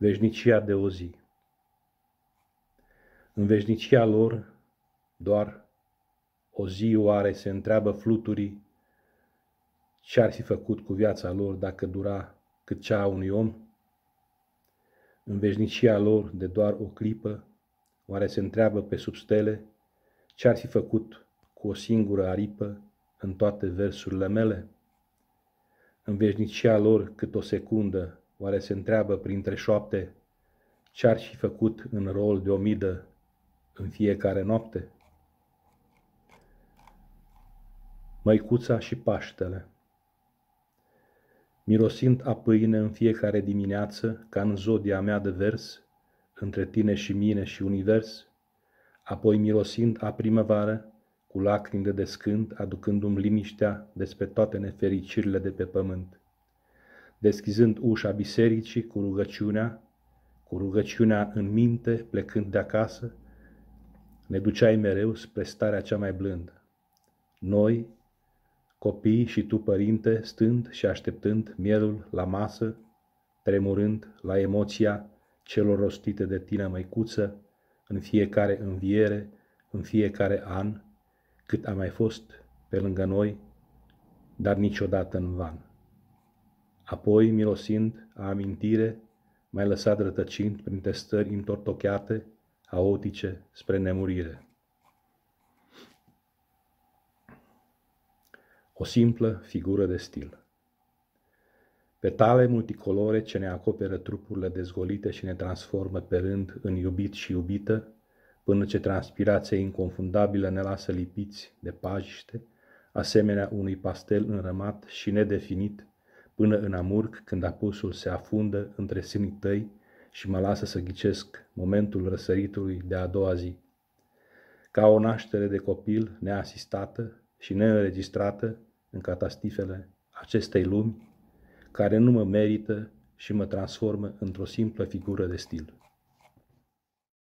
veșnicia de o zi. În veșnicia lor, doar o zi oare se întreabă fluturii ce-ar fi făcut cu viața lor dacă dura cât cea a unui om? În veșnicia lor de doar o clipă, oare se întreabă pe sub stele ce-ar fi făcut cu o singură aripă în toate versurile mele? În veșnicia lor cât o secundă Oare se întreabă printre șoapte ce-ar fi făcut în rol de omidă în fiecare noapte? Măicuța și Paștele Mirosind a pâine în fiecare dimineață, ca în zodia mea de vers, între tine și mine și univers, apoi mirosind a primăvară, cu lacrimi de descânt, aducându-mi liniștea despre toate nefericirile de pe pământ deschizând ușa bisericii cu rugăciunea, cu rugăciunea în minte, plecând de acasă, ne duceai mereu spre starea cea mai blândă. Noi, copii și tu, părinte, stând și așteptând mielul la masă, tremurând la emoția celor rostite de tine, măicuță, în fiecare înviere, în fiecare an, cât a mai fost pe lângă noi, dar niciodată în van. Apoi, mirosind a amintire, mai lăsat rătăcind printre stări întortocheate, haotice, spre nemurire. O simplă figură de stil. Petale multicolore ce ne acoperă trupurile dezgolite și ne transformă pe rând în iubit și iubită, până ce transpirația inconfundabilă ne lasă lipiți de pajiște, asemenea unui pastel înrămat și nedefinit, până în amurg când apusul se afundă între sânii tăi și mă lasă să ghicesc momentul răsăritului de a doua zi. Ca o naștere de copil neasistată și neînregistrată în catastifele acestei lumi, care nu mă merită și mă transformă într-o simplă figură de stil.